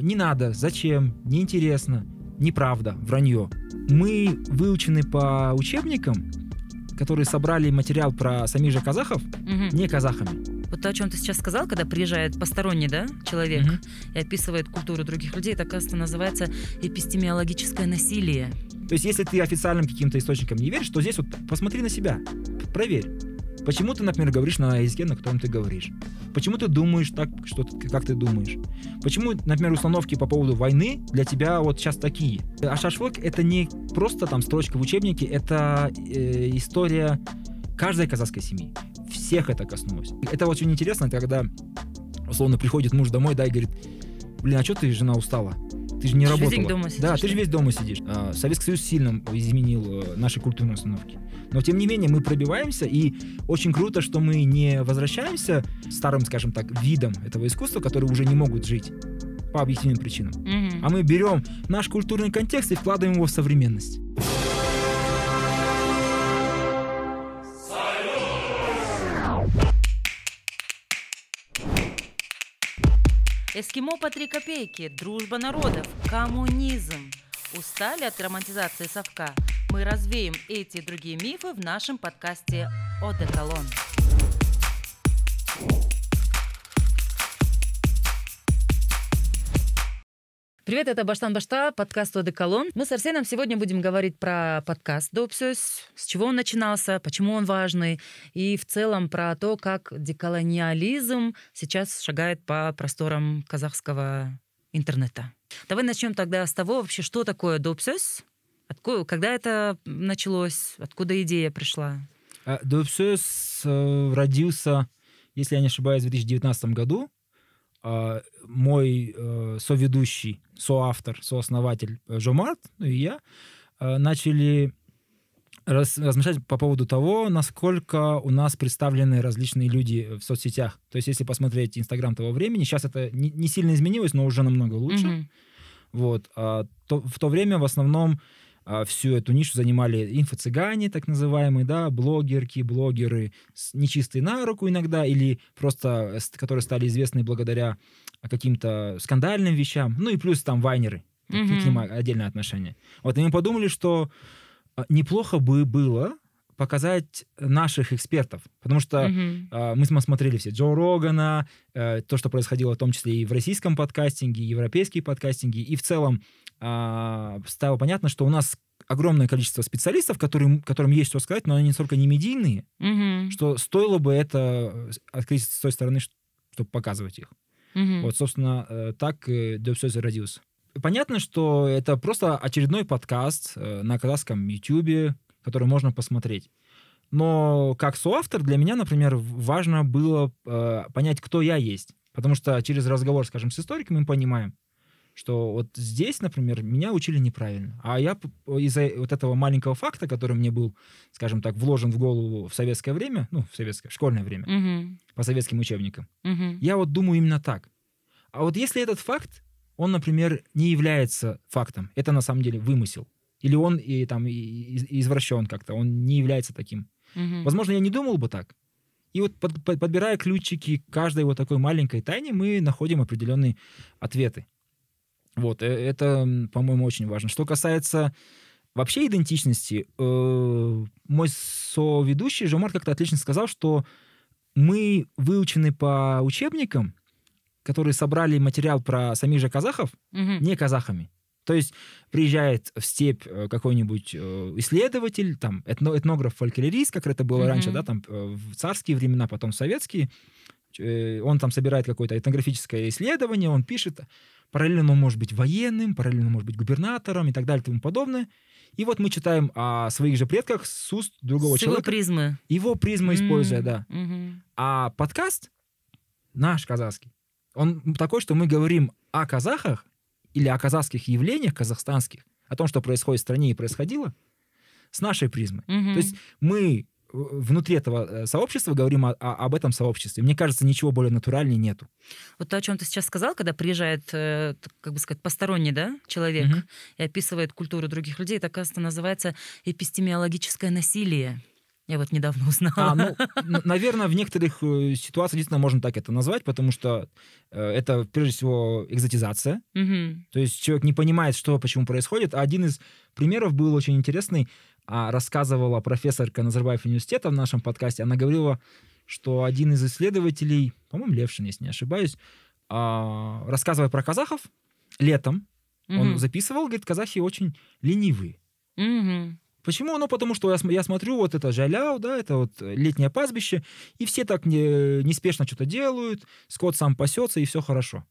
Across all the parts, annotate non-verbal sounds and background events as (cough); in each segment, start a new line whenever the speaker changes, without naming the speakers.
Не надо, зачем, неинтересно, неправда, вранье. Мы выучены по учебникам, которые собрали материал про самих же казахов,
Мгм.
не казахами.
Вот то, о чем ты сейчас сказал, когда приезжает посторонний, да, человек
Мгм.
и описывает культуру других людей, это, оказывается, называется эпистемиологическое насилие.
То есть, если ты официальным каким-то источникам не веришь, то здесь вот посмотри на себя, проверь. Почему ты, например, говоришь на языке, на котором ты говоришь? Почему ты думаешь так, что ты- как ты думаешь? Почему, например, установки по поводу войны для тебя вот сейчас такие? А шашлык это не просто там строчка в учебнике, это э, история каждой казахской семьи. Всех это коснулось. Это очень интересно, когда условно приходит муж домой, да, и говорит, блин, а что ты, жена, устала? Ты же не
Ты весь
работала.
дома сидишь,
да, ты же весь дома сидишь. А, Советский Союз сильно изменил э, наши культурные установки. Но тем не менее мы пробиваемся, и очень круто, что мы не возвращаемся старым, скажем так, видом этого искусства, которые уже не могут жить по объективным причинам.
Мгм.
А мы берем наш культурный контекст и вкладываем его в современность.
Эскимо по три копейки, дружба народов, коммунизм. Устали от романтизации совка? Мы развеем эти и другие мифы в нашем подкасте «Одеколон». Привет, это Баштан Башта, подкаст «Одеколон». Мы с Арсеном сегодня будем говорить про подкаст «Допсюс», с чего он начинался, почему он важный, и в целом про то, как деколониализм сейчас шагает по просторам казахского интернета. Давай начнем тогда с того вообще, что такое «Допсюс», Откуда, когда это началось, откуда идея пришла?
А, Допсёс э, родился, если я не ошибаюсь, в 2019 году. А, Мой э, соведущий, соавтор, сооснователь э, Жомарт, ну и я, э, начали раз- размышлять по поводу того, насколько у нас представлены различные люди в соцсетях. То есть, если посмотреть Инстаграм того времени, сейчас это не, не сильно изменилось, но уже намного лучше.
Мгм.
Вот. А то- в то время в основном всю эту нишу занимали инфо-цыгане, так называемые, да, блогерки, блогеры, нечистые на руку иногда, или просто, э, которые стали известны благодаря каким-то скандальным вещам, ну и плюс там вайнеры,
Мгм.
к ним отдельное отношение. Вот, и мы подумали, что а, неплохо бы было показать наших экспертов, потому что
Мгм.
а, Мы см- смотрели все Джо Рогана, э, то, что происходило в том числе и в российском подкастинге, и европейские подкастинги, и в целом а, стало понятно, что у нас огромное количество специалистов, которым, которым есть что сказать, но они настолько не медийные,
Мгм.
что стоило бы это э, открыть с той стороны, чтобы показывать их.
Мгм.
Вот, собственно, э, так да все зародился. Понятно, что это просто очередной подкаст э, на казахском YouTube, который можно посмотреть. Но как соавтор для меня, например, важно было э, понять, кто я есть. Потому что через разговор, скажем, с историком мы понимаем, что вот здесь, например, меня учили неправильно. А я из-за вот этого маленького факта, который мне был, скажем так, вложен в голову в советское время, ну, в советское, в школьное время,
Мгм.
по советским учебникам,
Мгм.
я вот думаю именно так. А вот если этот факт, он, например, не является фактом, это на самом деле вымысел, или он и, там, и- и- извращен как-то, он не является таким.
Мгм.
Возможно, я не думал бы так. И вот под- под- подбирая ключики каждой вот такой маленькой тайне, мы находим определенные ответы. Вот, э, это, по-моему, очень важно. Что касается вообще идентичности, э, мой соведущий Жомар как-то отлично сказал, что мы выучены по учебникам, которые собрали материал про самих же казахов,
Мгм.
не казахами. То есть приезжает в степь э, какой-нибудь э, исследователь, там, этно- этнограф, фольклорист, как это было
Мгм.
раньше, да, там, в царские времена, потом в советские. Он там собирает какое-то этнографическое исследование, он пишет, параллельно он может быть военным, параллельно он может быть губернатором и так далее и тому подобное. И вот мы читаем о своих же предках с уст другого
С его
человека,
призмы.
его призму используя,
М,
да.
мгм.
А подкаст наш казахский, он такой, что мы говорим о казахах или о казахских явлениях казахстанских, о том, что происходит в стране и происходило, с нашей призмы.
Мгм.
То есть мы внутри этого э, сообщества говорим о- о- об этом сообществе. Мне кажется, ничего более натуральнее нету.
Вот то, о чем ты сейчас сказал, когда приезжает, э, как бы сказать, посторонний, да, человек
Мгм.
и описывает культуру других людей, это, оказывается, называется эпистемиологическое насилие. Я вот недавно (laughs) узнала.
А, ну, наверное, в некоторых э, ситуациях действительно можно так это назвать, потому что это, прежде всего, экзотизация.
Мгм.
То есть человек не понимает, что, почему происходит. А один из примеров был очень интересный. А, рассказывала профессорка Назарбаев университета в нашем подкасте. Она говорила, что один из исследователей, по-моему, Левшин, если не ошибаюсь, а, рассказывая про казахов, летом он
Мгм.
записывал, говорит, казахи очень ленивые.
Мгм.
Почему? Ну, потому что я, я смотрю, вот это жаляу, да, это вот летнее пастбище, и все так не- неспешно что-то делают, скот сам пасется, и все хорошо.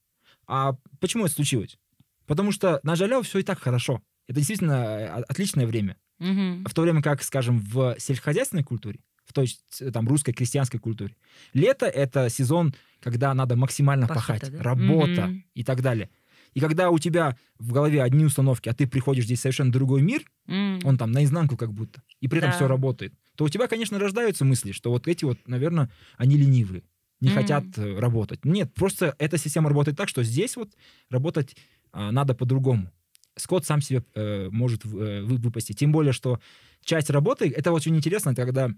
А почему это случилось? Потому что на жаляу все и так хорошо. Это действительно э, отличное время.
Мгм.
В то время как, скажем, в сельскохозяйственной культуре, в той э, там русской крестьянской культуре, лето — это сезон, когда надо максимально
Пахота,
пахать,
да?
работа
Мгм.
и так далее. И когда у тебя в голове одни установки, а ты приходишь здесь в совершенно другой мир,
М.
он там наизнанку как будто, и при этом
Да.
все работает, то у тебя, конечно, рождаются мысли, что вот эти вот, наверное, они ленивые, не
Мгм.
хотят э, работать. Нет, просто эта система работает так, что здесь вот работать а, надо по-другому. Скот сам себе э, может э, вы- выпустить. Тем более, что часть работы, это очень интересно, когда,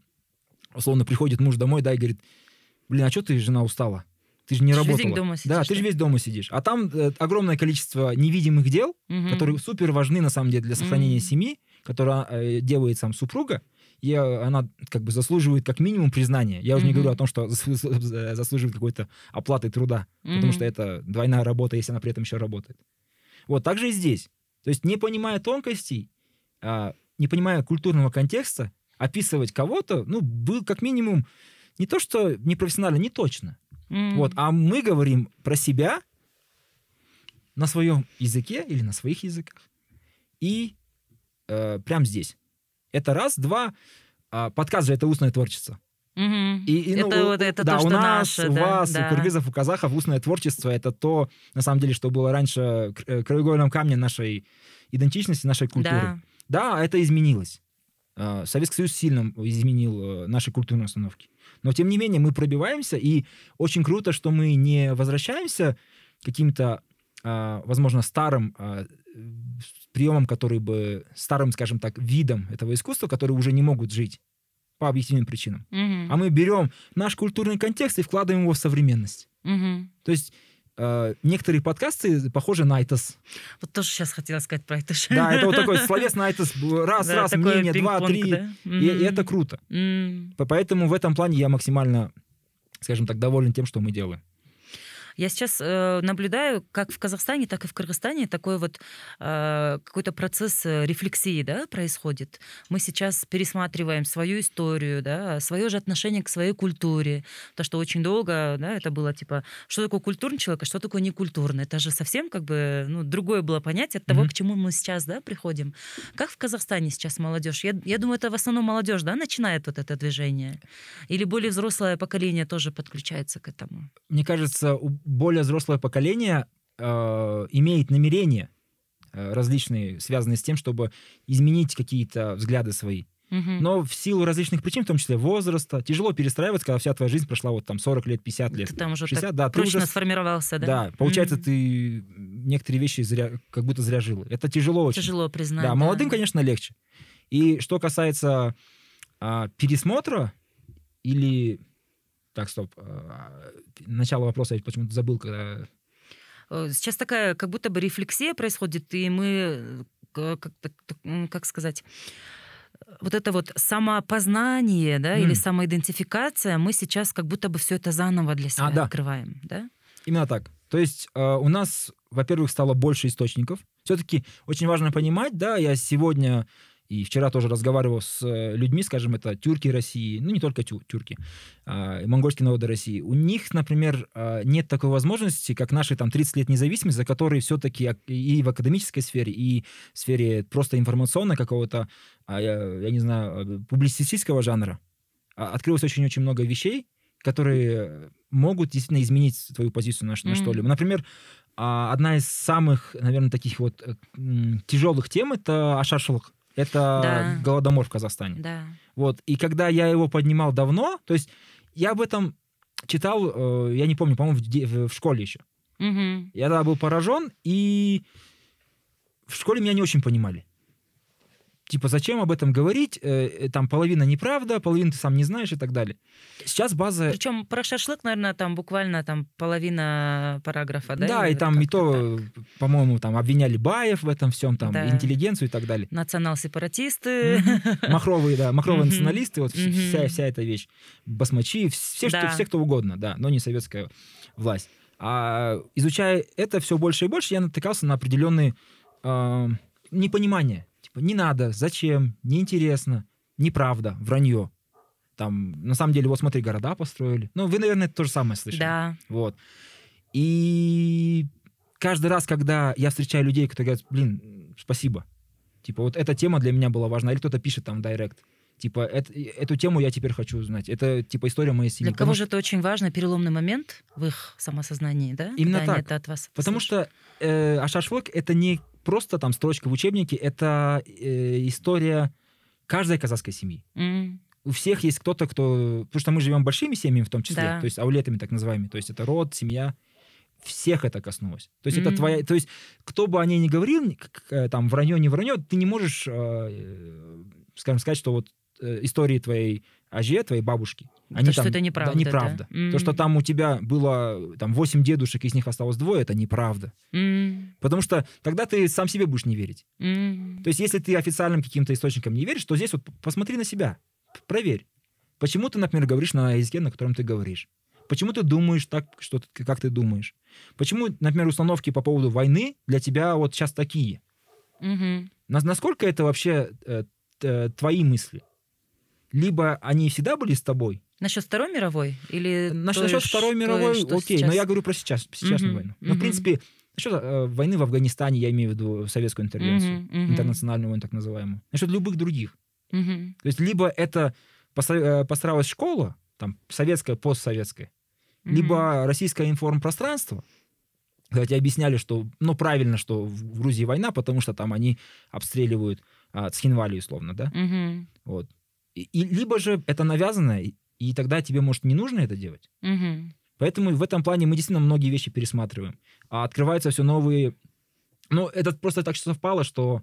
условно, приходит муж домой, да, и говорит, блин, а что ты, жена, устала? Ты же не
Ты ж весь
работала.
день дома сидишь,
да, ты же весь дома сидишь. А там э, огромное количество невидимых дел,
Мгм.
которые супер важны на самом деле для сохранения
Мгм.
семьи, которая э, делает сам супруга, и э, она как бы заслуживает как минимум признания. Я уже не
Мгм.
говорю о том, что (laughs) зас- заслуживает какой-то оплаты труда, потому
Мгм.
что это двойная работа, если она при этом еще работает. Вот так же и здесь. То есть не понимая тонкостей, а, не понимая культурного контекста, описывать кого-то, ну, был как минимум не то, что непрофессионально, не точно.
М.
Вот, а мы говорим про себя на своем языке или на своих языках. И э, прям здесь. Это раз, два. а, подкаст же это устное творчество. И, и, ну,
это
у-
вот это
да,
то,
у
что
нас,
наше,
у
да,
вас,
да.
у кыргызов, у казахов устное творчество это то, на самом деле, что было раньше э, краеугольным камнем нашей идентичности, нашей культуры.
Да.
Да, это изменилось. Э, Советский Союз сильно изменил э, наши культурные установки. Но, тем не менее, мы пробиваемся, и очень круто, что мы не возвращаемся к каким-то, а, возможно, старым а, приемам, которые бы, старым, скажем так, видом этого искусства, которые уже не могут жить по объективным причинам.
Мгм.
А мы берем наш культурный контекст и вкладываем его в современность.
Мгм.
То есть э, некоторые подкасты похожи на айтос.
Вот тоже сейчас хотела сказать про же.
Да, это вот такой (laughs) словесный айтос. Раз,
Да,
раз, мнение, два, три.
да?
И, и
Мгм.
это круто. По- Поэтому в этом плане я максимально, скажем так, доволен тем, что мы делаем.
Я сейчас э, наблюдаю, как в Казахстане, так и в Кыргызстане такой вот э, какой-то процесс э, рефлексии да, происходит. Мы сейчас пересматриваем свою историю, да, свое же отношение к своей культуре. То, что очень долго да, это было типа, что такое культурный человек, а что такое некультурный. Это же совсем как бы ну, другое было понятие от того,
Мгм.
к чему мы сейчас да, приходим. Как в Казахстане сейчас молодежь? Я, я думаю, это в основном молодежь да, начинает вот это движение. Или более взрослое поколение тоже подключается к этому.
Мне кажется, у более взрослое поколение э, имеет намерения э, различные, связанные с тем, чтобы изменить какие-то взгляды свои. Но в силу различных причин, в том числе возраста, тяжело перестраиваться, когда вся твоя жизнь прошла вот там 40 лет, 50 лет.
Ты там уже
60,
так
да, ты
прочно
уже с-
сформировался, да?
Да, получается,
Мгм.
ты некоторые вещи зря, как будто зря жил. Это тяжело очень.
Тяжело признать.
Да, молодым, конечно, легче. И что касается а, пересмотра или... Так, стоп. а, начало вопроса я почему-то забыл, когда...
Э, Сейчас такая, как будто бы рефлексия происходит, и мы, э, как, как сказать, вот это вот самопознание, да, или
М.
самоидентификация, мы сейчас как будто бы все это заново для себя
А, да.
открываем, да?
Именно так. То есть э, у нас, во-первых, стало больше источников. Все-таки очень важно понимать, да, я сегодня и вчера тоже разговаривал с э, людьми, скажем, это тюрки России, ну не только тю- тюрки, а, монгольские народы России. У них, например, а, нет такой возможности, как наши там 30 лет независимости, за которые все-таки и в академической сфере, и в сфере просто информационной какого-то, а, я, я не знаю, э, публицистического жанра а, открылось очень-очень много вещей, которые могут действительно изменить твою позицию на, на что-либо. Например, а, одна из самых, наверное, таких вот э, тяжелых тем это ашаршылык. Это
Да.
голодомор в Казахстане.
Да.
Вот. И когда я его поднимал давно, то есть я об этом читал, э, я не помню, по-моему, в, в- школе еще.
Мгм.
Я тогда был поражен, и в школе меня не очень понимали. Типа, зачем об этом говорить? Э, там половина неправда, половину ты сам не знаешь и так далее. Сейчас база...
Причем про шашлык, наверное, там буквально там половина параграфа, да?
Да, и там и то, по-моему, там обвиняли Баев в этом всем, там,
Да.
интеллигенцию и так далее.
Национал-сепаратисты.
Махровые, да, махровые националисты, вот вся, вся эта вещь. Басмачи, все, что,
Да.
все, кто угодно, да, но не советская власть. А изучая это все больше и больше, я натыкался на определенные э, непонимания. Типа, не надо, зачем, неинтересно, неправда, вранье. Там, на самом деле, вот смотри, города построили. Ну, вы, наверное, это то же самое слышали.
Да.
Вот. И каждый раз, когда я встречаю людей, которые говорят, блин, спасибо. Типа, вот эта тема для меня была важна. Или кто-то пишет там в директ. Типа, «Эт- эту тему я теперь хочу узнать. Это, типа, история моей семьи.
Для
Потому
кого же это очень важно, переломный момент в их самосознании, да?
Именно
Когда
так.
это от вас
Потому
слышат?
что э, а шашлык это не просто там строчка в учебнике, это э, история каждой казахской семьи.
М,
У всех есть кто-то, кто... Потому что мы живем большими семьями в том числе,
Да.
то есть аулетами так называемыми. То есть это род, семья. Всех это коснулось. То есть это
Мгм.
твоя... То есть кто бы о ней ни говорил, к- там, вранье, не вранье, ты не можешь, э, э, скажем, сказать, что вот э, истории твоей аже, твоей бабушки, они
То, что
там-
это неправда,
Да,
да?
неправда.
М.
То, что там у тебя было там 8 дедушек, из них осталось двое, это неправда.
М,
Потому что тогда ты сам себе будешь не верить.
м.
То есть, если ты официальным каким-то источникам не веришь, то здесь вот посмотри на себя, проверь. Почему ты, например, говоришь на языке, на котором ты говоришь? Почему ты думаешь так, что ты- как ты думаешь? Почему, например, установки по поводу войны для тебя вот сейчас такие?
Мгм.
На- Насколько это вообще э, т- твои мысли? Либо они всегда были с тобой?
Насчет Второй мировой? Или
Насчет, насчет Второй мировой,
что
окей,
сейчас?
но я говорю про сейчас, сейчасшнюю
Мгм,
войну. Ну, в принципе, насчет э, войны в Афганистане, я имею в виду советскую интервенцию,
мгм.
интернациональную войну так называемую. Насчет любых других.
Мгм.
То есть либо это э, постаралась школа, там, советская, постсоветская,
Мгм.
либо российское информпространство, тебе объясняли, что, ну, правильно, что в Грузии война, потому что там они обстреливают а, Цхинвали, условно, да?
Мгм.
Вот. И, и либо же это навязано, и, и тогда тебе, может, не нужно это делать.
Мгм.
Поэтому в этом плане мы действительно многие вещи пересматриваем. А открываются все новые... Ну, это просто так совпало, что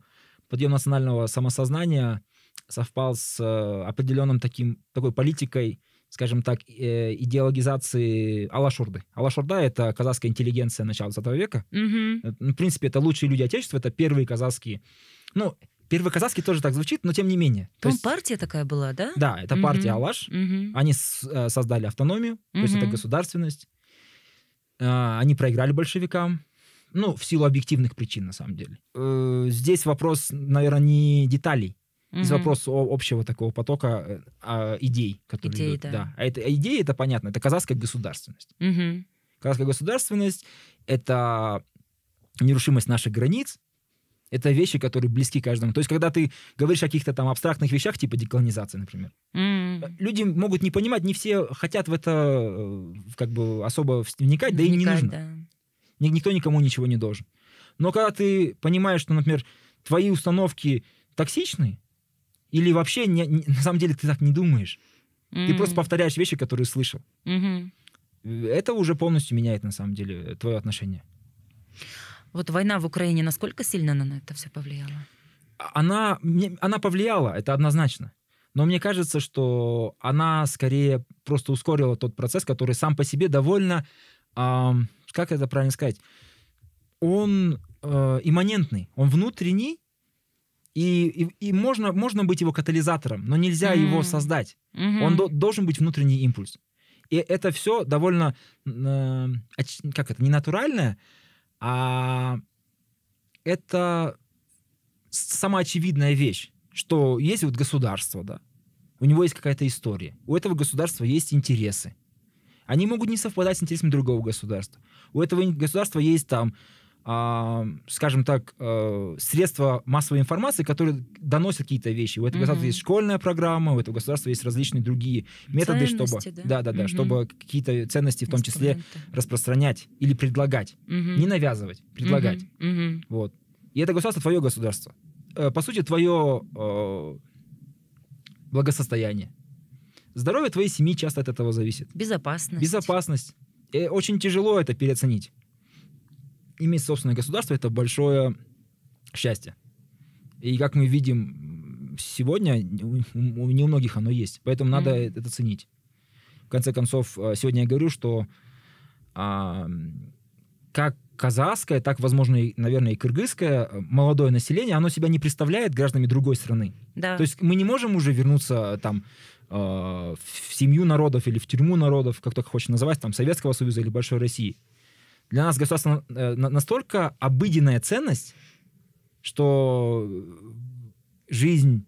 подъем национального самосознания совпал с э, определенным таким, такой политикой, скажем так, э, идеологизации Алашурды. Алашурда — это казахская интеллигенция начала 20 века. Ну, В принципе, это лучшие люди Отечества, это первые казахские... Ну, первый казахский тоже так звучит, но тем не менее.
Там
есть,
партия такая была, да?
да, это партия
Мгм.
Алаш.
Мгм.
Они с- э, создали автономию, то есть это государственность. А, Они проиграли большевикам. Ну, в силу объективных причин, на самом деле. Э, Здесь вопрос, наверное, не деталей. Здесь
Мгм.
вопрос о- общего такого потока э, а, идей, которые
Идей,
идут.
да.
А это, идеи, это понятно, это казахская государственность.
Мгм.
Казахская государственность — это нерушимость наших границ, это вещи, которые близки каждому. То есть, когда ты говоришь о каких-то там абстрактных вещах, типа деколонизации, например,
М.
люди могут не понимать, не все хотят в это э, как бы особо вникать, да и не
Вникать,
нужно.
да.
Ни- Никто никому ничего не должен. Но когда ты понимаешь, что, например, твои установки токсичны, или вообще не- не- на самом деле ты так не думаешь, ты просто повторяешь вещи, которые слышал, э, это уже полностью меняет на самом деле твое отношение.
Вот война в Украине насколько сильно на это все повлияла?
Она, она повлияла, это однозначно. Но мне кажется, что она скорее просто ускорила тот процесс, который сам по себе довольно, ам, как это правильно сказать, он э, имманентный, он внутренний, и, и, и можно, можно быть его катализатором, но нельзя
М.
его создать.
Мгм.
Он до- должен быть внутренний импульс. И это все довольно, э, как это, не натуральное, а это самоочевидная вещь, что есть вот государство, да, у него есть какая-то история, у этого государства есть интересы. Они могут не совпадать с интересами другого государства. У этого государства есть там, скажем так, э, средства массовой информации, которые доносят какие-то вещи. У этого
Мгм.
государства есть школьная программа, у этого государства есть различные другие методы, чтобы,
да?
да, да, да,
Мгм.
чтобы какие-то ценности в том числе распространять или предлагать,
Мгм.
не навязывать, предлагать.
Мгм.
Вот. И это государство твое государство. Э, По сути, твое э, благосостояние. Здоровье твоей семьи часто от этого зависит.
Безопасность.
Безопасность. И очень тяжело это переоценить. Иметь собственное государство — это большое счастье. И как мы видим, сегодня не у многих оно есть. Поэтому надо
Мгм.
это ценить. В конце концов, э, сегодня я говорю, что а, как казахское, так, возможно, и, наверное, и кыргызское э, молодое население, оно себя не представляет гражданами другой страны.
Да.
То есть мы не можем уже вернуться э, там э, в семью народов или в тюрьму народов, как только хочешь называть, там, Советского Союза или Большой России. Для нас государство э, на- настолько обыденная ценность, что э, жизнь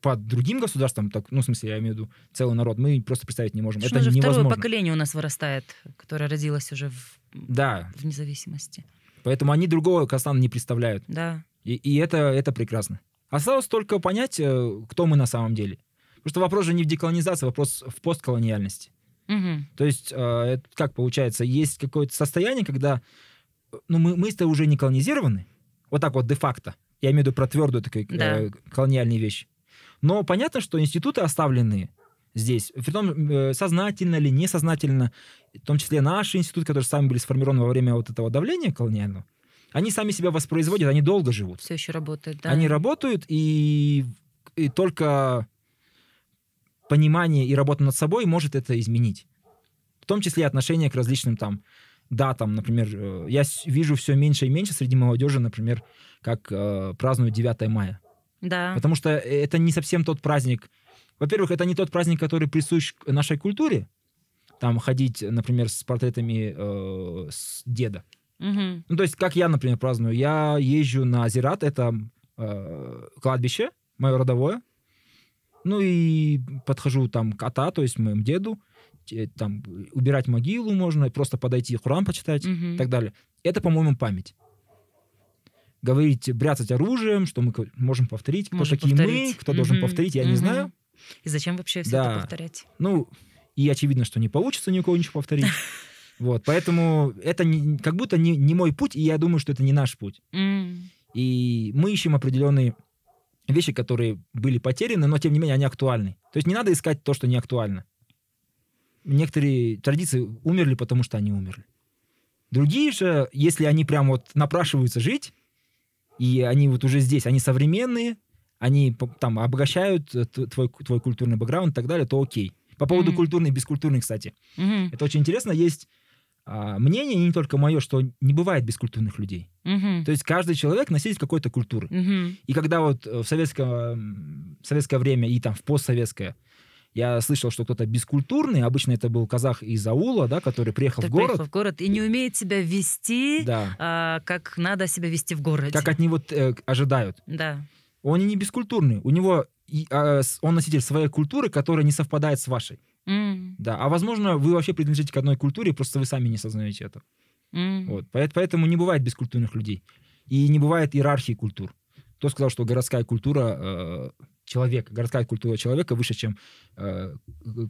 под другим государством, так, ну, в смысле, я имею в виду целый народ, мы просто представить не можем.
Потому
Это
уже второе
невозможно.
поколение у нас вырастает, которое родилось уже в,
Да,
в независимости.
поэтому они другого Казахстана не представляют.
Да.
И, и это, это прекрасно. Осталось только понять, э, кто мы на самом деле. Потому что вопрос же не в деколонизации, вопрос в постколониальности.
Мгм.
То есть, э, это как получается, есть какое-то состояние, когда э, ну, мы, мы-то уже не колонизированы, вот так вот де-факто. Я имею в виду про твердую такую э,
Да.
колониальные вещи. Но понятно, что институты оставлены здесь, притом э, сознательно или несознательно, в том числе наши институты, которые сами были сформированы во время вот этого давления колониального, они сами себя воспроизводят, они долго живут.
Все еще работает, да.
Они работают, и, и только понимание и работа над собой может это изменить. В том числе отношение к различным там датам. Например, э, я вижу все меньше и меньше среди молодежи, например, как э, празднуют 9 мая.
Да.
Потому что это не совсем тот праздник. Во-первых, это не тот праздник, который присущ нашей культуре. Там ходить, например, с портретами э, с деда.
Мгм.
Ну, то есть, как я, например, праздную. Я езжу на Азерат, это э, кладбище, мое родовое. Ну и подхожу там к ата, то есть моему деду. Там убирать могилу можно, просто подойти, Хуран почитать
Мгм.
и так далее. Это, по-моему, память. Говорить, бряцать оружием, что мы можем повторить. Кто
Можем
такие
повторить.
мы, кто должен
Мгм.
повторить, я не
Мгм.
знаю.
И зачем вообще все
Да.
это повторять?
Ну, и очевидно, что не получится ни у кого ничего повторить. (laughs) Вот, поэтому это не- как будто не, не мой путь, и я думаю, что это не наш путь.
М.
И мы ищем определенные вещи, которые были потеряны, но тем не менее они актуальны. То есть не надо искать то, что не актуально. Некоторые традиции умерли, потому что они умерли. Другие же, если они прям вот напрашиваются жить, и они вот уже здесь, они современные, они там обогащают э, твой, твой культурный бэкграунд и так далее, то окей. По поводу
Мгм.
культурной и бескультурной, кстати.
Мгм.
Это очень интересно. Есть мнение, и не только мое, что не бывает бескультурных людей.
Мгм.
То есть каждый человек носитель какой-то культуры.
Мгм.
И когда вот э, в советское, в советское время и там в постсоветское я слышал, что кто-то бескультурный, обычно это был казах из аула, да, который приехал в город,
приехал в город и не умеет себя вести,
да,
а, как надо себя вести в городе.
как от него э, ожидают.
Да.
Он и не бескультурный, у него и, а, с- он носитель своей культуры, которая не совпадает с вашей.
М.
Да, а возможно, вы вообще принадлежите к одной культуре, просто вы сами не сознаете это.
М.
Вот. Поэт- Поэтому не бывает бескультурных людей. И не бывает иерархии культур. Кто сказал, что городская культура э, человека, городская культура человека выше, чем э,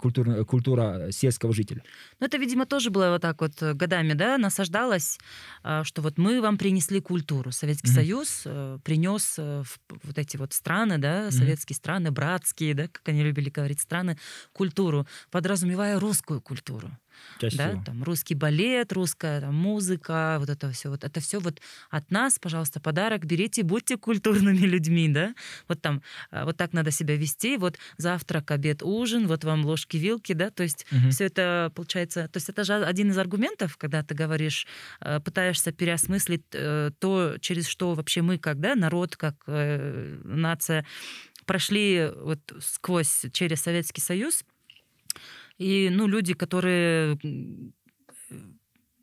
культура, культура сельского жителя?
Ну, это, видимо, тоже было вот так вот э, годами, да, насаждалось, а, что вот мы вам принесли культуру. Советский
Мгм.
Союз э, принес э, в вот эти вот страны, да, советские страны, братские, да, как они любили говорить, страны, культуру, подразумевая русскую культуру.
Чаще
да, там русский балет, русская там, музыка, вот это все, вот это все вот от нас, пожалуйста, подарок. Берите, будьте культурными людьми, да, вот там, а, вот так надо себя вести, вот завтрак, обед, ужин, вот вам ложки, вилки, да, то есть
Мгм.
все это получается, то есть это же один из аргументов, когда ты говоришь, э, пытаешься переосмыслить э, то, через что вообще мы, как да, народ, как э, нация прошли вот сквозь через Советский Союз, и ну люди, которые э,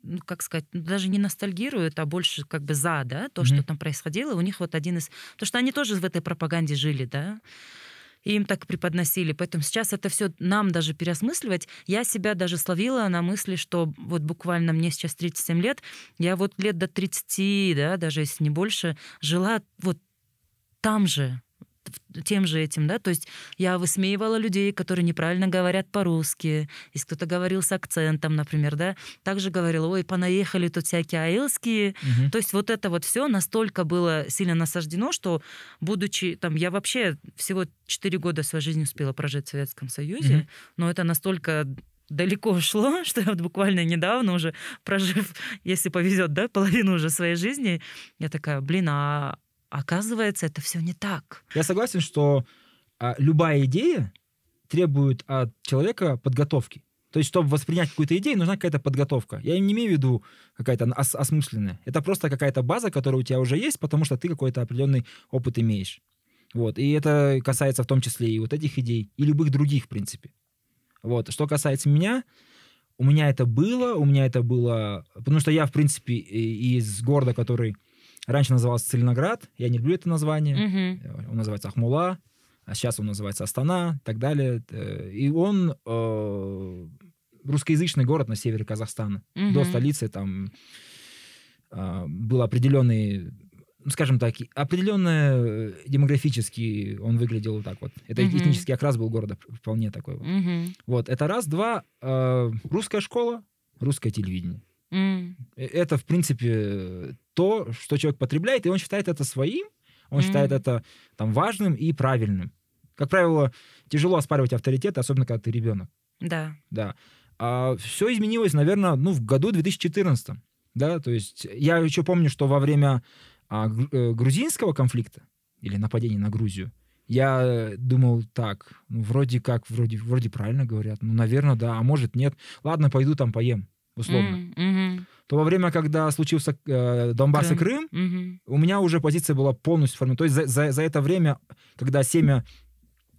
ну, как сказать, ну, даже не ностальгируют, а больше как бы за, да, то, что
Мгм.
там происходило. У них вот один из... То, что они тоже в этой пропаганде жили, да, и им так преподносили. Поэтому сейчас это все нам даже переосмысливать. Я себя даже словила на мысли, что вот буквально мне сейчас 37 лет, я вот лет до 30, да, даже если не больше, жила вот там же, тем же этим, да, то есть я высмеивала людей, которые неправильно говорят по-русски, если кто-то говорил с акцентом, например, да, также говорила, ой, понаехали тут всякие аэлские,
Мгм.
то есть вот это вот все настолько было сильно насаждено, что будучи там, я вообще всего 4 года своей жизни успела прожить в Советском Союзе,
Мгм.
но это настолько далеко ушло, (laughs) что я вот буквально недавно уже прожив, если повезет, да, половину уже своей жизни, я такая, блин, а оказывается, это все не так.
Я согласен, что а, любая идея требует от человека подготовки. То есть, чтобы воспринять какую-то идею, нужна какая-то подготовка. Я не имею в виду какая-то ос- осмысленная. Это просто какая-то база, которая у тебя уже есть, потому что ты какой-то определенный опыт имеешь. Вот. И это касается в том числе и вот этих идей, и любых других, в принципе. Вот. Что касается меня, у меня это было, у меня это было... Потому что я, в принципе, из города, который раньше назывался Целиноград, я не люблю это название,
Мгм.
он называется Ахмула, а сейчас он называется Астана и так далее. Э, И он э, русскоязычный город на севере Казахстана. До
Мгм.
столицы там а, был определенный, ну, скажем так, определенно э, демографически он выглядел так вот. Это
Мгм.
этнический окрас был города вполне такой вот.
Мгм.
Вот, это раз. Два, э, русская школа, русское телевидение. Э, Это, в принципе, то, что человек потребляет, и он считает это своим, он
Мгм.
считает это там важным и правильным. Как правило, тяжело оспаривать авторитет, особенно когда ты ребенок.
Да.
Да. все изменилось, наверное, ну, в году 2014. Да, то есть я еще помню, что во время а, э, грузинского конфликта или нападения на Грузию, я думал так, ну, вроде как, вроде, вроде правильно говорят, ну, наверное, да, а может нет. Ладно, пойду там поем, условно.
Мгм.
То во время, когда случился э, Донбасс и Крым,
Мгм.
у меня уже позиция была полностью формирована. То есть за, за- за это время, когда семя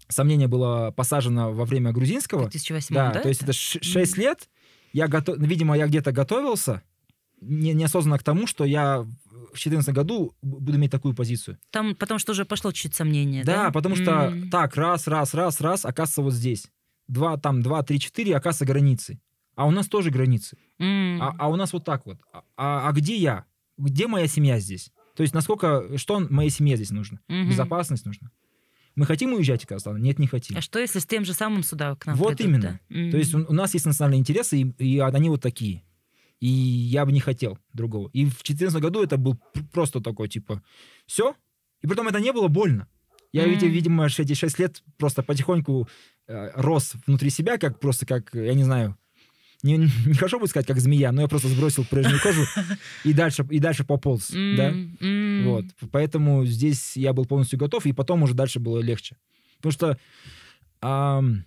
сомнения было посажено во время грузинского,
2008
да,
да?
то есть это 6 лет, я готов, видимо, я где-то готовился не, неосознанно к тому, что я в 2014 году буду иметь такую позицию.
Там, потому что уже пошло чуть сомнение,
Да,
да?
потому что
М.
так, раз, раз, раз, раз, оказывается вот здесь. Два, там, два, три, четыре, оказывается, границы. А у нас тоже границы.
М.
А, а у нас вот так вот. А, а- а где я? Где моя семья здесь? То есть насколько, что моей семье здесь нужно?
Мгм.
Безопасность нужна. Мы хотим уезжать из Казахстана? Нет, не хотим.
А что, если с тем же самым сюда к нам
Вот
придут,
именно.
да? М.
То есть у, у нас есть национальные интересы, и, и они вот такие. И я бы не хотел другого. И в 2014 году это был пр- просто такой, типа, все. И притом это не было больно. Я, видите, видимо, эти 6 лет просто потихоньку э, рос внутри себя, как просто как, я не знаю, не, не хорошо будет сказать, как змея, но я просто сбросил прежнюю кожу (laughs) и дальше, и дальше пополз.
М,
Да?
м.
Вот. Поэтому здесь я был полностью готов, и потом уже дальше было легче. Потому что ам,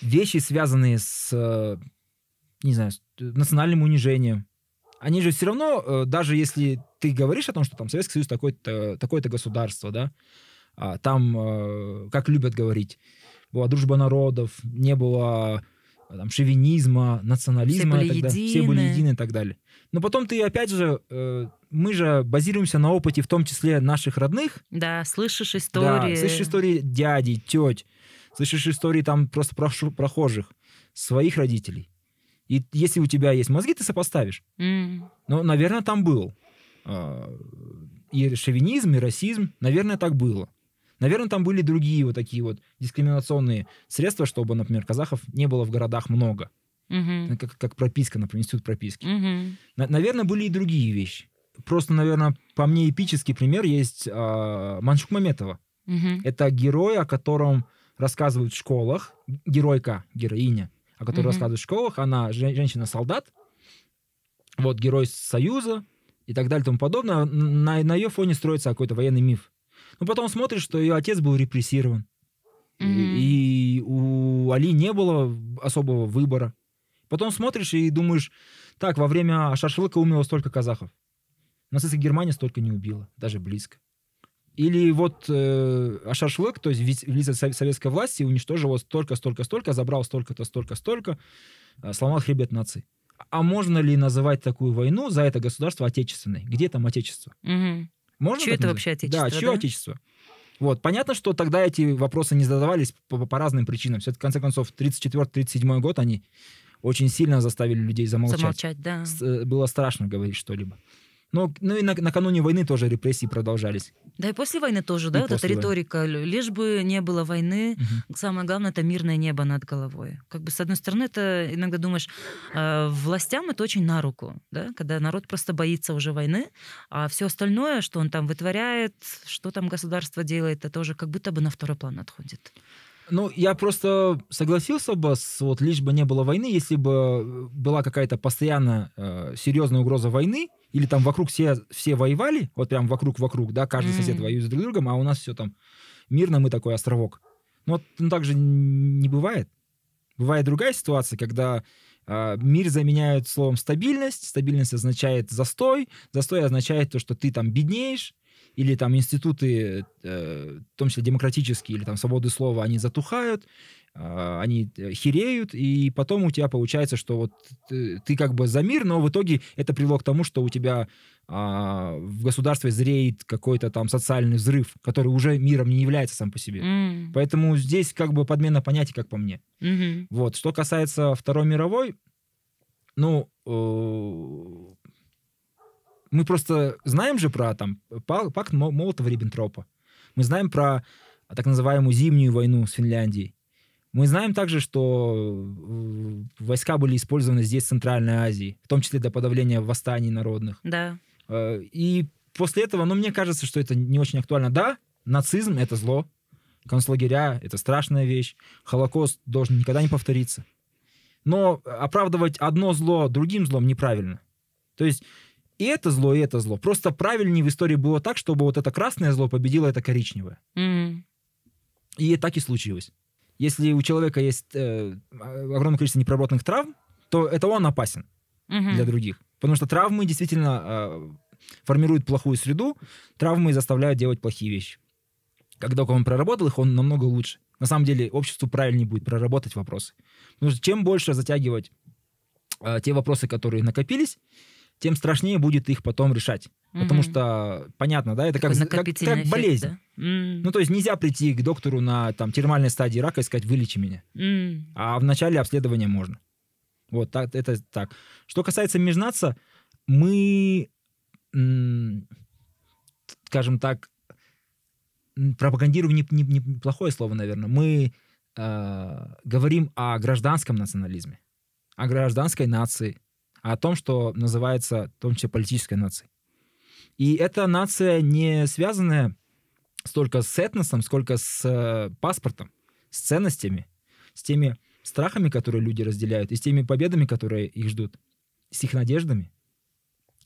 вещи, связанные с, э, не знаю, с национальным унижением, они же все равно, э, даже если ты говоришь о том, что там Советский Союз такое-то, такое-то государство, да, а, там, э, как любят говорить, была дружба народов, не было э, там, шовинизма, национализма.
были
и так далее. Все были
едины.
едины и так далее. Но потом ты, опять же, э, мы же базируемся на опыте, в том числе наших родных,
Да, слышишь истории.
да, слышишь истории дядей, теть, слышишь истории там просто прохожих, своих родителей. И если у тебя есть мозги, ты сопоставишь.
М.
Ну, наверное, там был а, и шовинизм, и расизм. Наверное, так было. Наверное, там были другие вот такие вот дискриминационные средства, чтобы, например, казахов не было в городах много.
Мгм.
Как, как прописка, например, институт прописки.
Мгм.
На- наверное, были и другие вещи. Просто, наверное, по мне эпический пример есть а, Маншук Маметова.
Мгм.
Это герой, о котором рассказывают в школах. Геройка, героиня, о которой
Мгм.
рассказывают в школах. Она жен- женщина-солдат. Вот герой Союза и так далее и тому подобное. На, на ее фоне строится какой-то военный миф. Но потом смотришь, что ее отец был репрессирован. И-
Мгм.
И у Али не было особого выбора. Потом смотришь и думаешь, так, во время шашлыка умерло столько казахов. Нацистская Германия столько не убила, даже близко. Или вот э, Ашаршлык, то есть лица со- советской власти, уничтожил вот столько, столько, столько, забрал столько-то, столько, столько, э, сломал хребет нации. А можно ли называть такую войну за это государство отечественной? Где там отечество?
Мгм.
Можно
Чье это
назвать?
вообще отечество,
Да, чье
да?
отечество? Вот, понятно, что тогда эти вопросы не задавались по, по разным причинам. Все-таки, в конце концов, 34-37 год они очень сильно заставили людей замолчать.
Замолчать, да.
С- э, Было страшно говорить что-либо. Но, ну и на- накануне войны тоже репрессии продолжались.
Да и после войны тоже,
И
да, вот эта
войны.
риторика, лишь бы не было войны,
Мгм.
самое главное это мирное небо над головой. Как бы с одной стороны, это иногда думаешь, э, властям это очень на руку, да, когда народ просто боится уже войны, а все остальное, что он там вытворяет, что там государство делает, это уже как будто бы на второй план отходит.
Ну, я просто согласился бы с вот лишь бы не было войны, если бы была какая-то постоянно э, серьезная угроза войны, или там вокруг все, все воевали, вот прям вокруг-вокруг, да, каждый сосед
Мгм.
воюет с друг другом, а у нас все там мирно, мы такой островок. Но вот, ну, так же не бывает. Бывает другая ситуация, когда э, мир заменяют словом стабильность. Стабильность означает застой. Застой означает то, что ты там беднеешь, или там институты, э, в том числе демократические, или там свободы слова, они затухают, они э, хереют, и потом у тебя получается, что вот ты, ты как бы за мир, но в итоге это привело к тому, что у тебя э, в государстве зреет какой-то там социальный взрыв, который уже миром не является сам по себе.
М.
Поэтому здесь как бы подмена понятий, как по мне.
Мгм.
Вот. Что касается Второй мировой, ну, э, мы просто знаем же про там па- пакт Мо- Молотова-Риббентропа. Мы знаем про так называемую зимнюю войну с Финляндией. Мы знаем также, что э, войска были использованы здесь, в Центральной Азии, в том числе для подавления восстаний народных.
Да.
Э, И после этого, ну, мне кажется, что это не очень актуально. Да, нацизм — это зло, концлагеря — это страшная вещь, Холокост должен никогда не повториться. Но оправдывать одно зло другим злом неправильно. То есть и это зло, и это зло. Просто правильнее в истории было так, чтобы вот это красное зло победило это коричневое.
М.
И так и случилось. Если у человека есть э, огромное количество непроработанных травм, то это он опасен
Мгм.
для других. Потому что травмы действительно э, формируют плохую среду, травмы заставляют делать плохие вещи. Когда только он проработал их, он намного лучше. На самом деле обществу правильнее будет проработать вопросы. Потому что чем больше затягивать э, те вопросы, которые накопились, тем страшнее будет их потом решать. Потому что, понятно, да, это как,
Такой
как, как
эффект,
болезнь.
да?
Ну, то есть нельзя прийти к доктору на там, термальной стадии рака и сказать, вылечи меня.
М.
А в начале обследования можно. Вот так, это так. Что касается межнаца, мы, скажем так, пропагандируем не- не- не- неплохое слово, наверное. Мы э, говорим о гражданском национализме, о гражданской нации, о том, что называется в том числе политической нацией. И эта нация не связанная столько с этносом, сколько с э, паспортом, с ценностями, с теми страхами, которые люди разделяют, и с теми победами, которые их ждут, с их надеждами.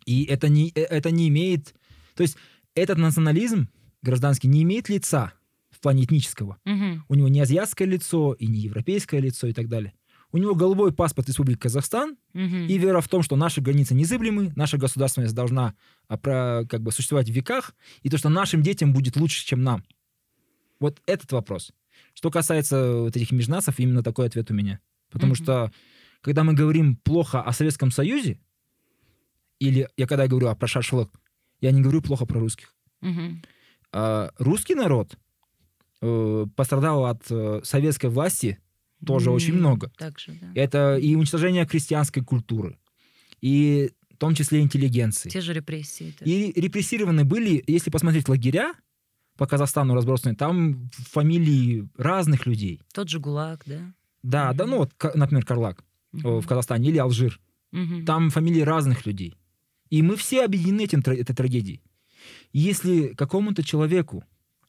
И это не, э, это не имеет... То есть этот национализм гражданский не имеет лица в плане этнического.
Мгм.
У него не азиатское лицо и не европейское лицо и так далее. У него голубой паспорт Республики Казахстан
Мгм.
и вера в том, что наши границы незыблемы, наша государственность должна а, про- как бы существовать в веках, и то, что нашим детям будет лучше, чем нам. Вот этот вопрос. Что касается вот этих межнацев, именно такой ответ у меня. Потому
Мгм.
что, когда мы говорим плохо о Советском Союзе, или я когда говорю про шашлык, я не говорю плохо про русских.
Мгм.
А русский народ э, пострадал от э, советской власти тоже
М,
очень много.
Так же, да.
Это и уничтожение крестьянской культуры, и в том числе интеллигенции.
Те же репрессии. да.
И репрессированы были, если посмотреть лагеря по Казахстану разбросанные, там фамилии разных людей.
Тот же ГУЛАГ, да?
Да, да,
Мгм.
ну вот, например, Карлак
Мгм.
в Казахстане или Алжир.
Мгм.
Там фамилии разных людей. И мы все объединены этим, этой трагедией. Если какому-то человеку,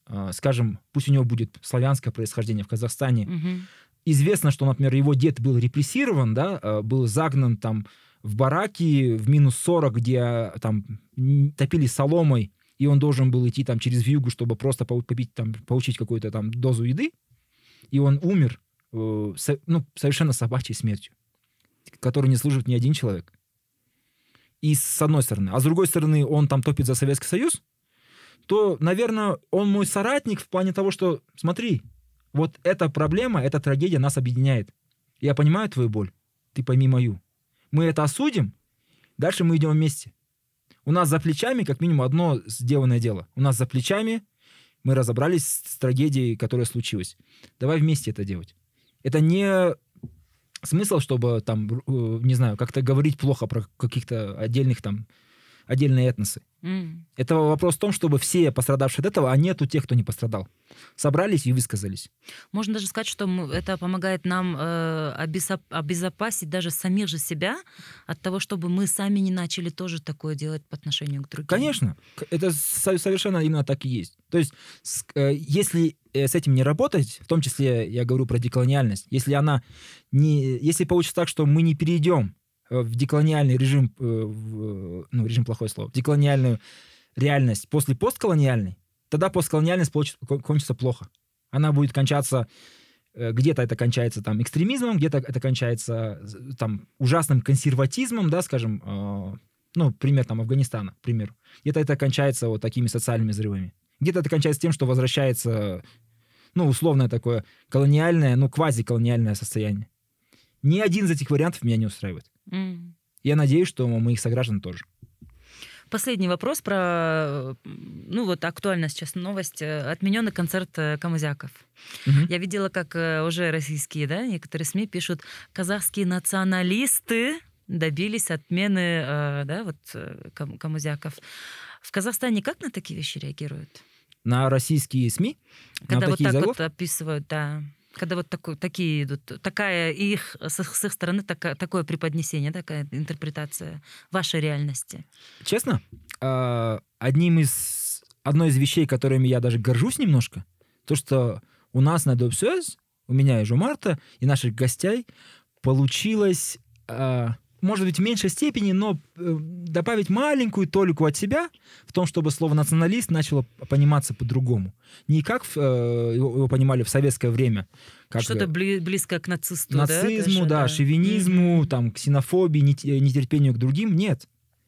э, скажем, пусть у него будет славянское происхождение в Казахстане,
Мгм.
Известно, что, например, его дед был репрессирован, да, э, был загнан там в бараки в минус 40, где э, там топили соломой, и он должен был идти там через вьюгу, чтобы просто попить, там, получить какую-то там дозу еды, и он умер э, со- ну, совершенно собачьей смертью, которую не служит ни один человек. И с одной стороны. А с другой стороны, он там топит за Советский Союз, то, наверное, он мой соратник в плане того, что, смотри, вот эта проблема, эта трагедия нас объединяет. Я понимаю твою боль, ты пойми мою. Мы это осудим, дальше мы идем вместе. У нас за плечами как минимум одно сделанное дело. У нас за плечами мы разобрались с трагедией, которая случилась. Давай вместе это делать. Это не смысл, чтобы там, э, не знаю, как-то говорить плохо про каких-то отдельных там, отдельные этносы.
М.
Это вопрос в том, чтобы все пострадавшие от этого, а нету тех, кто не пострадал. Собрались и высказались.
Можно даже сказать, что это помогает нам э, обезопасить даже самих же себя от того, чтобы мы сами не начали тоже такое делать по отношению к другим.
Конечно, это со- совершенно именно так и есть. То есть, э, если э, с этим не работать, в том числе я говорю про деколониальность, если она не, если получится так, что мы не перейдем в деколониальный режим, э, ну режим плохое слово, в деколониальную реальность после постколониальной, тогда постколониальность кон- кончится плохо. Она будет кончаться э, где-то это кончается там экстремизмом, где-то это кончается там ужасным консерватизмом, да, скажем, э, ну, пример там Афганистана, к примеру. Где-то это кончается вот такими социальными взрывами. Где-то это кончается тем, что возвращается, ну, условное такое колониальное, ну, квазиколониальное состояние. Ни один из этих вариантов меня не устраивает.
М.
Я надеюсь, что моих сограждан тоже.
Последний вопрос про, ну вот актуальна сейчас новость. э, Отмененный концерт э, Камызяков.
Мгм.
Я видела, как э, уже российские, да, некоторые СМИ пишут, казахские националисты добились отмены, да, вот Кам- Камызяков. В Казахстане как на такие вещи реагируют?
На российские СМИ,
Когда
на
вот
такие
так
заголовки,
вот описывают, да. Когда вот такой, такие идут, такая их, с их, с их стороны така- такое преподнесение, такая интерпретация вашей реальности.
честно, э, одним из, одной из вещей, которыми я даже горжусь немножко, то, что у нас на Добсёз, у меня и Жумарта, и наших гостей получилось, э, может быть, в меньшей степени, но э, добавить маленькую толику от себя в том, чтобы слово «националист» начало пониматься по-другому. Не как в, э, его, его понимали в советское время. Как,
Что-то бли- близко к нацисту, да,
нацизму,
даже,
да, шовинизму,
Мгм.
там, ксенофобии, нет- нетерпению к другим. Нет.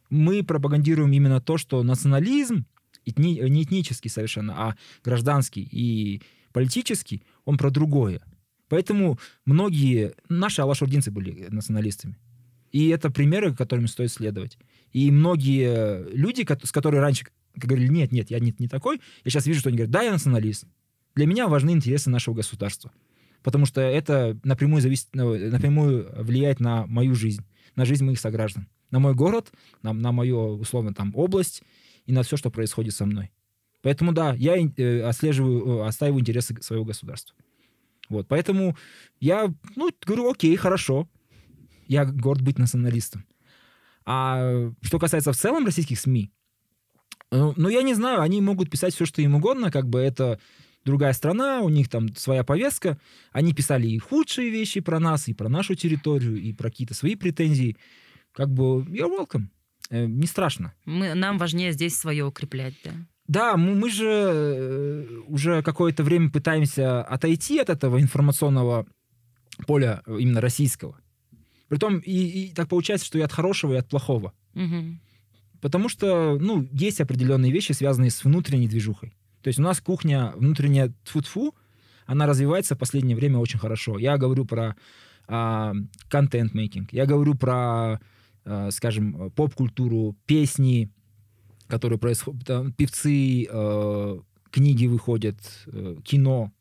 Мы пропагандируем именно то, что национализм, этни- не этнический совершенно, а гражданский и политический, он про другое. Поэтому многие, наши алашурдинцы были националистами. И это примеры, которыми стоит следовать. И многие люди, кот- с которыми раньше говорили, нет, нет, я не, не такой, я сейчас вижу, что они говорят, да, я националист. Для меня важны интересы нашего государства. Потому что это напрямую, зависит, ну, напрямую влияет на мою жизнь, на жизнь моих сограждан, на мой город, на, на мою, условно, там, область и на все, что происходит со мной. Поэтому, да, я э, отслеживаю, э, отстаиваю интересы своего государства. Вот, поэтому я, ну, говорю, окей, хорошо, я горд быть националистом. А что касается в целом российских СМИ, ну, ну, я не знаю, они могут писать все, что им угодно, как бы это другая страна, у них там своя повестка. Они писали и худшие вещи про нас, и про нашу территорию, и про какие-то свои претензии. Как бы, you're welcome. Э, не страшно.
Мы, нам важнее здесь свое укреплять, да.
Да, мы, мы же э, уже какое-то время пытаемся отойти от этого информационного поля э, именно российского. Притом и, и так получается, что и от хорошего, и от плохого.
Мгм.
Потому что, ну, есть определенные вещи, связанные с внутренней движухой. То есть у нас кухня внутренняя тфу она развивается в последнее время очень хорошо. Я говорю про контент-мейкинг, я говорю про, а, скажем, поп-культуру, песни, которые происходят, там, певцы, э, книги выходят, э, кино, а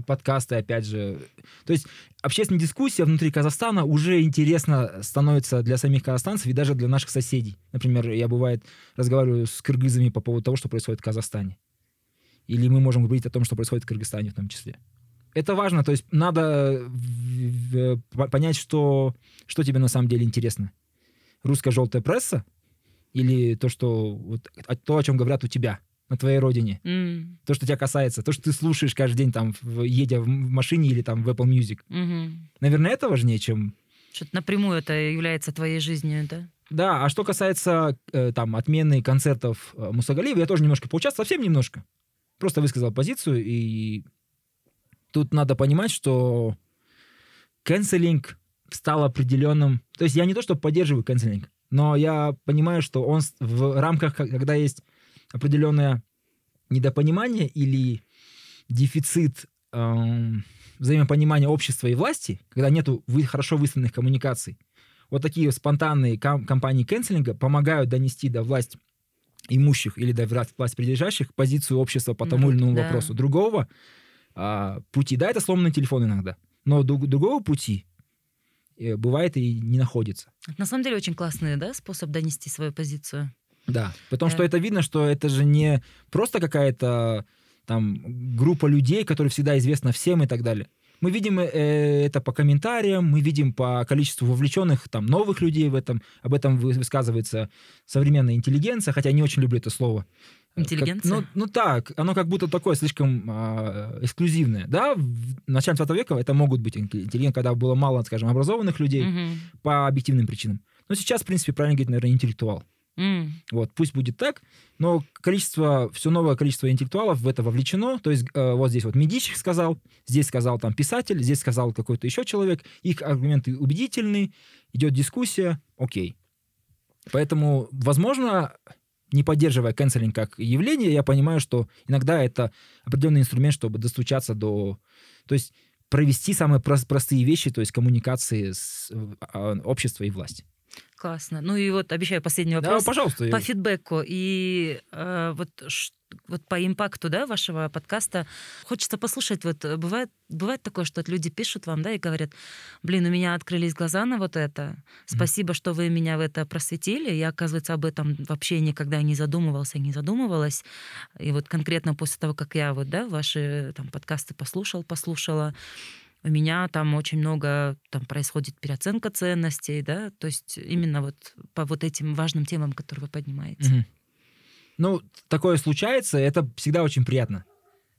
подкасты, опять же. То есть общественная дискуссия внутри Казахстана уже интересно становится для самих казахстанцев и даже для наших соседей. Например, я, бывает, разговариваю с кыргызами по поводу того, что происходит в Казахстане. Или мы можем говорить о том, что происходит в Кыргызстане в том числе. Это важно, то есть надо понять, что, что тебе на самом деле интересно. Русская желтая пресса или то, что вот, то, о чем говорят у тебя на твоей родине,
М.
то, что тебя касается, то, что ты слушаешь каждый день там, едя в машине или там в Apple Music.
Мгм.
Наверное, это важнее, чем...
Что-то напрямую это является твоей жизнью, да?
Да, а что касается э, там отмены концертов э, Мусагалиева, я тоже немножко поучаствовал, совсем немножко. Просто высказал позицию, и тут надо понимать, что канцелинг стал определенным... То есть я не то, что поддерживаю канцелинг, но я понимаю, что он в рамках, ко- когда есть определенное недопонимание или дефицит эм, взаимопонимания общества и власти, когда нету вы- хорошо выстроенных коммуникаций, вот такие спонтанные кам- кампании канцелинга помогают донести до власть имущих или до власть придержащих позицию общества по тому
Ну,
или иному
да.
вопросу. Другого а, пути, да, это сломанный телефон иногда, но друг- другого пути э, бывает и не находится.
На самом деле очень классный, да, способ донести свою позицию.
Да, потому что это видно, что это же не просто какая-то там группа людей, которые всегда известна всем и так далее. Мы видим э, это по комментариям, мы видим по количеству вовлеченных там новых людей в этом. Об этом вы- высказывается современная интеллигенция, хотя я не очень люблю это слово. Э, как-
Интеллигенция?
ну, ну так, оно как будто такое слишком а, эксклюзивное. Да, в начале 20 века это могут быть интеллигенты, когда было мало, скажем, образованных людей
Мгм.
по объективным причинам. Но сейчас, в принципе, правильно говорить, наверное, интеллектуал.
М.
Вот, пусть будет так, но количество, все новое количество интеллектуалов в это вовлечено. То есть э, вот здесь вот Медичи сказал, здесь сказал там писатель, здесь сказал какой-то еще человек. Их аргументы убедительны, идет дискуссия, окей. Поэтому, возможно, не поддерживая канцелинг как явление, я понимаю, что иногда это определенный инструмент, чтобы достучаться до... То есть провести самые прос- простые вещи, то есть коммуникации с э, обществом и властью.
Классно. Ну и вот обещаю последний
Да,
вопрос.
пожалуйста.
по фидбэку и э, вот, вот по импакту да, вашего подкаста хочется послушать. Вот э, бывает, бывает такое, что люди пишут вам да, и говорят, блин, у меня открылись глаза на вот это. Спасибо, что вы меня в это просветили. Я, оказывается, об этом вообще никогда не задумывался, не задумывалась. И вот конкретно после того, как я вот, да, ваши там, подкасты послушал, послушала, у меня там очень много там происходит переоценка ценностей, да, то есть именно вот по вот этим важным темам, которые вы поднимаете.
Мгм. Ну, такое случается, это всегда очень приятно.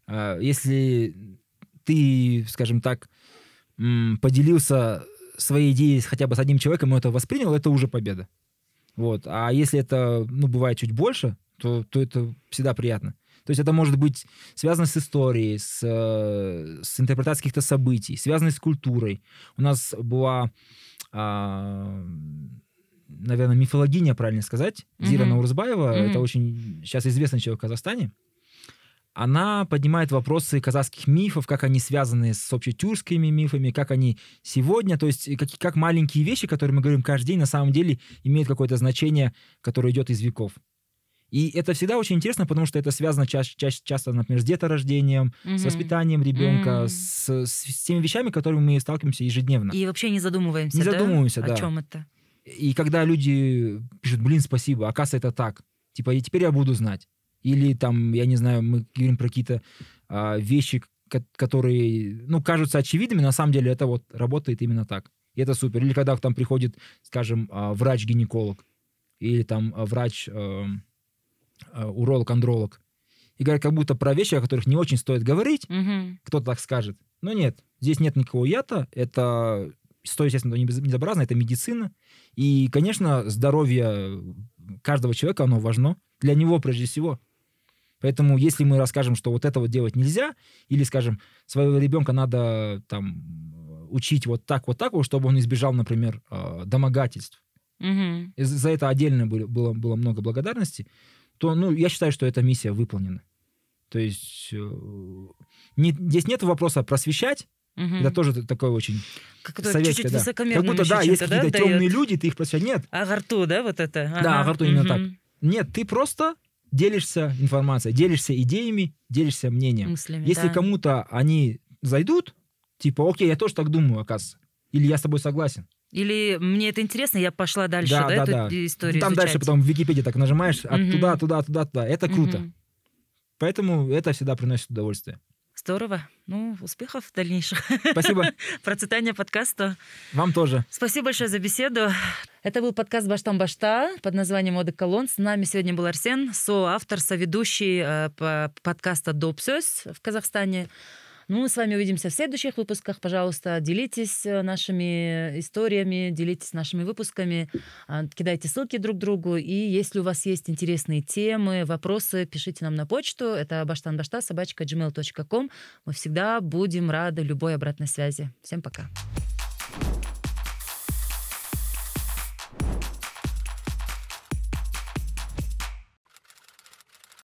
А, Если ты, скажем так, поделился своей идеей хотя бы с одним человеком, и это воспринял, это уже победа. Вот. А если это, ну, бывает чуть больше, то, то это всегда приятно. То есть это может быть связано с историей, с, э, с интерпретацией каких-то событий, связано с культурой. У нас была, а, наверное, мифологиня, правильно сказать, Зира
Мгм.
Наурзбаева.
Мгм.
Это очень сейчас известный человек в Казахстане. Она поднимает вопросы казахских мифов, как они связаны с общетюркскими мифами, как они сегодня, то есть как, как маленькие вещи, которые мы говорим каждый день, на самом деле имеют какое-то значение, которое идет из веков. И это всегда очень интересно, потому что это связано ча- ча- часто, например, с деторождением, с
Мгм.
воспитанием ребенка,
Мгм.
с, с теми вещами, которыми мы сталкиваемся ежедневно.
И вообще не задумываемся,
Не
да?
задумываемся,
О
да.
чем это?
И когда люди пишут, блин, спасибо, оказывается, это так. Типа, и теперь я буду знать. Или там, я не знаю, мы говорим про какие-то а, вещи, ко- которые, ну, кажутся очевидными, на самом деле это вот работает именно так. И это супер. Или когда там приходит, скажем, а, врач-гинеколог, или там а, врач, эм, уролог-андролог, и говорят как будто про вещи, о которых не очень стоит говорить,
Мгм.
кто-то так скажет. Но нет, здесь нет никакого ята, это что, естественно, не без- безобразно, это медицина. И, конечно, здоровье каждого человека, оно важно. Для него прежде всего. Поэтому, если мы расскажем, что вот это вот делать нельзя, или, скажем, своего ребенка надо там учить вот так, вот так, вот, чтобы он избежал, например, э, домогательств, и за это отдельно были- было, было много благодарности, то, ну, я считаю, что эта миссия выполнена. То есть э, не- здесь нет вопроса просвещать,
Мгм.
это тоже т- такое очень
Как-то
советское,
чуть-чуть
да. Как будто, да, есть
да,
какие-то темные
даёт?
люди, ты их просвещаешь. Нет,
Агарту, да, вот это?
Да,
Ага.
агарту именно так. Нет, ты просто делишься информацией, делишься идеями, делишься мнением.
Мыслями,
Если
да.
кому-то они зайдут, типа, окей, я тоже так думаю, оказывается. Или я с тобой согласен.
Или мне это интересно, я пошла дальше,
Да,
да,
да,
эту
да.
историю
Там дальше
изучать.
потом в Википедии так нажимаешь, от
Мгм.
туда, туда, туда, туда. Это круто.
Мгм.
Поэтому это всегда приносит удовольствие.
Здорово. Ну, успехов дальнейших.
Спасибо. (laughs)
Процветания подкаста.
Вам тоже.
Спасибо большое за беседу. Это был подкаст «Баштам Башта» под названием «Оды Колон». С нами сегодня был Арсен, соавтор, соведущий э, по- подкаста «Допсёс» в Казахстане. Ну, мы с вами увидимся в следующих выпусках. Пожалуйста, делитесь э, нашими историями, делитесь нашими выпусками, а, кидайте ссылки друг другу. И если у вас есть интересные темы, вопросы, пишите нам на почту. Это баштанбашта собачка gmail.com. Мы всегда будем рады любой обратной связи. Всем пока.